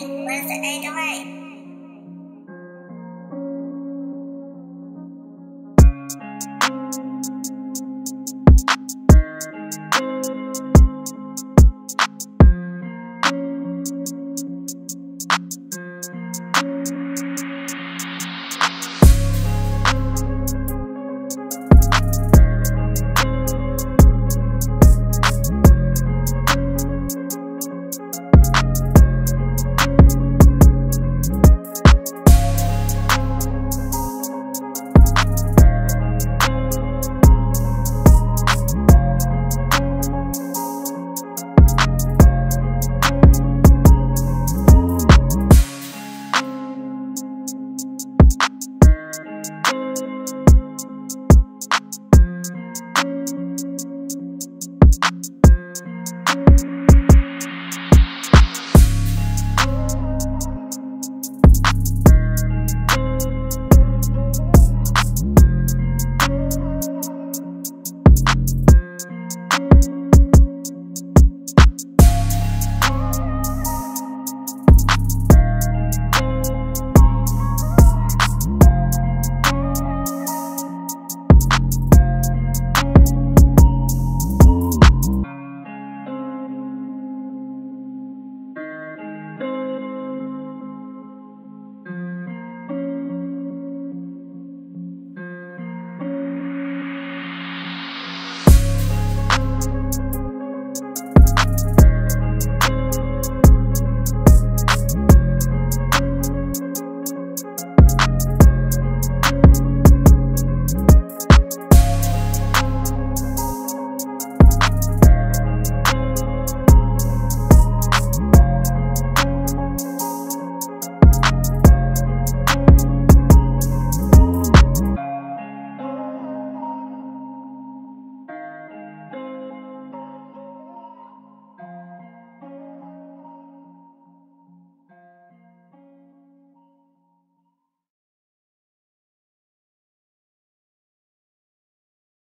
Let's sẽ away. cho mày